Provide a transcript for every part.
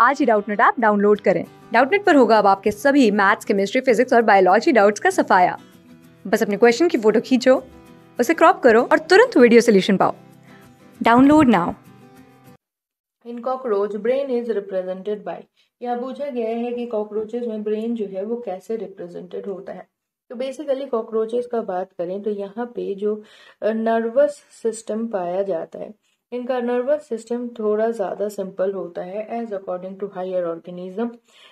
आज ही Doubtnut app download करें। डाउटनेट पर होगा अब आपके सभी मैथ्स, केमिस्ट्री, फिजिक्स और बायोलॉजी डाउट्स का सफाया। बस अपने क्वेश्चन की फ़ोटो खींचो, उसे क्रॉप करो और तुरंत वीडियो सोल्यूशन पाओ। Download now. In cockroach brain is represented by. यहाँ पूछा गया है कि कॉकरोचेस में ब्रेन जो है वो कैसे रिप्रेजेंटेड होता है। तो बेसिकली कॉकरोचेस का बात करें तो यहाँ पे जो नर्वस सिस्टम पाया जाता है इनका नर्वस सिस्टम थोड़ा ज़्यादा सिंपल होता है as according to higher organism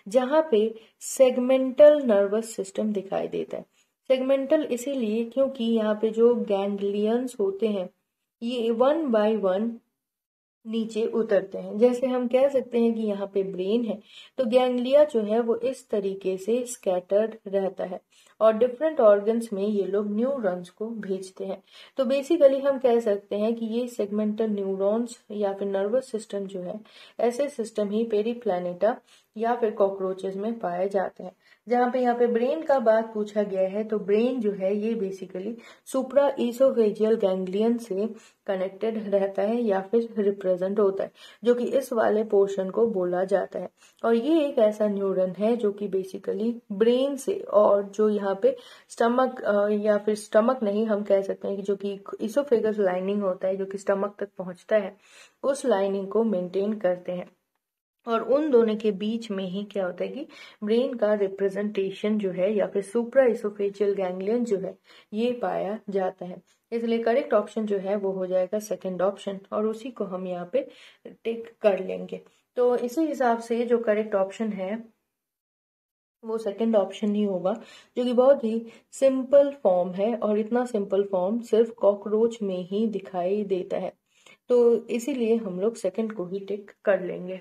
जहाँ पे सेगमेंटल नर्वस सिस्टम दिखाई देता है। सेगमेंटल इसीलिए क्योंकि यहाँ पे जो गैंग्लियंस होते हैं, ये वन बाय वन नीचे उतरते हैं। जैसे हम कह सकते हैं कि यहाँ पे ब्रेन है तो गैंग्लिया जो है वो इस तरीके से स्कैटर्ड रहता है और डिफरेंट ऑर्गन्स में ये लोग न्यूरॉन्स को भेजते हैं। तो बेसिकली हम कह सकते हैं कि ये सेगमेंटल न्यूरॉन्स या फिर नर्वस सिस्टम जो है, ऐसे सिस्टम ही पेरी या फिर कॉकरोचेस में पाए जाते हैं। जहाँ पे यहाँ पे ब्रेन का बात पूछा गया है तो ब्रेन जो है, ये बेसिकली सुप्रा ईसोफेजियल गैंग्लियन से कनेक्टेड रहता है या फिर रिप्रेजेंट होता है, जो कि इस वाले पोर्शन को बोला जाता है। और ये एक ऐसा न्यूरन है, जो कि बेसिकली ब्रेन से और जो यहाँ पे स्टमक या फिर स्टमक नहीं हम कह सकते हैं कि जो कि इसोफेगस लाइनिंग होता है, जो कि स्टमक तक पहुँचता है, उस लाइनिंग को मेंटेन करते हैं। और उन दोनों के बीच में ही क्या होता है कि ब्रेन का रिप्रेजेंटेशन जो है या फिर सुप्रा इसोफेजियल गैंग्लियन जो है, ये पाया जाता है। इसलिए करेक्ट ऑप्शन जो है वो हो जाएगा सेकंड ऑप्शन और उसी को हम यहाँ पे टिक कर लेंगे। तो इसी हिसाब से जो करेक्ट ऑप्शन है, वो सेकंड ऑप्शन ही होगा, जो कि बहुत ही सिंपल फॉर्म है और इतना सिंपल फॉर्म सिर्फ़ कॉकरोच में ही दिखाई देता है। तो इसीलिए हम लोग सेकंड को ही टिक कर लेंगे।